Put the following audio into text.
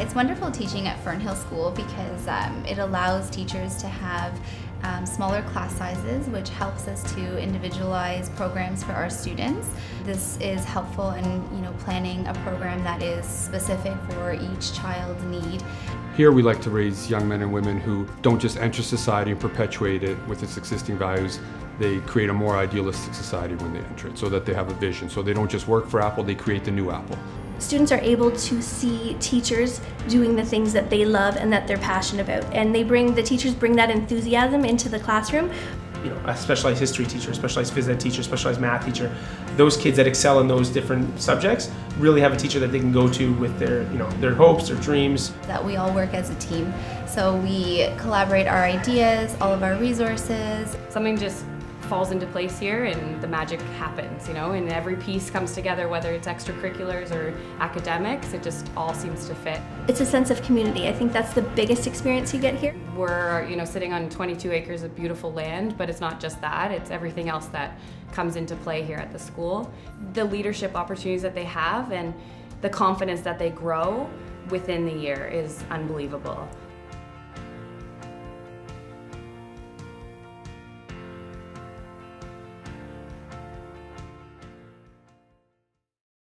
It's wonderful teaching at Fern Hill School because um, it allows teachers to have um, smaller class sizes, which helps us to individualize programs for our students. This is helpful in you know planning a program that is specific for each child's need. Here we like to raise young men and women who don't just enter society and perpetuate it with its existing values, they create a more idealistic society when they enter it so that they have a vision. So they don't just work for Apple, they create the new Apple students are able to see teachers doing the things that they love and that they're passionate about. And they bring, the teachers bring that enthusiasm into the classroom. You know, a specialized history teacher, a specialized phys ed teacher, specialized math teacher, those kids that excel in those different subjects really have a teacher that they can go to with their, you know, their hopes, their dreams. That we all work as a team. So we collaborate our ideas, all of our resources. Something just falls into place here and the magic happens, you know, and every piece comes together, whether it's extracurriculars or academics, it just all seems to fit. It's a sense of community. I think that's the biggest experience you get here. We're, you know, sitting on 22 acres of beautiful land, but it's not just that, it's everything else that comes into play here at the school. The leadership opportunities that they have and the confidence that they grow within the year is unbelievable.